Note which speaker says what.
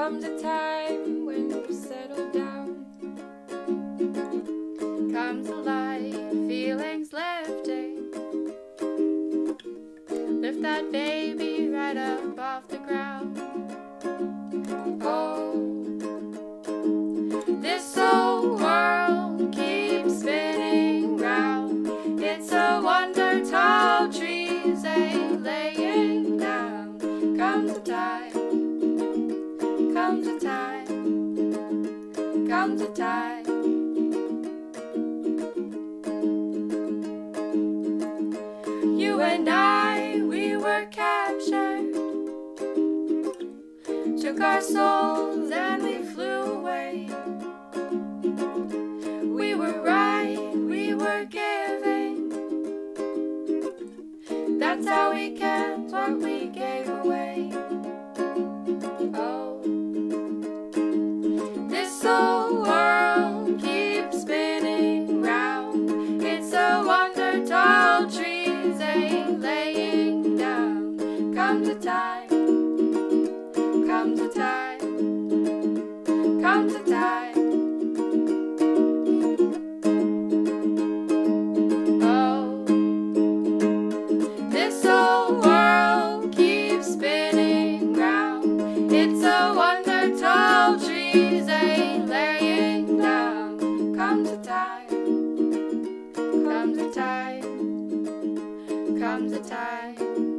Speaker 1: Comes a time when you settle down.
Speaker 2: Comes a light, feelings lifting. Lift that baby right up off the ground. Comes a time. You and I, we were captured. Took our souls and we flew away. We were right, we were giving. That's how we kept what we gave is a laying down. Comes a time, comes a time, comes a time.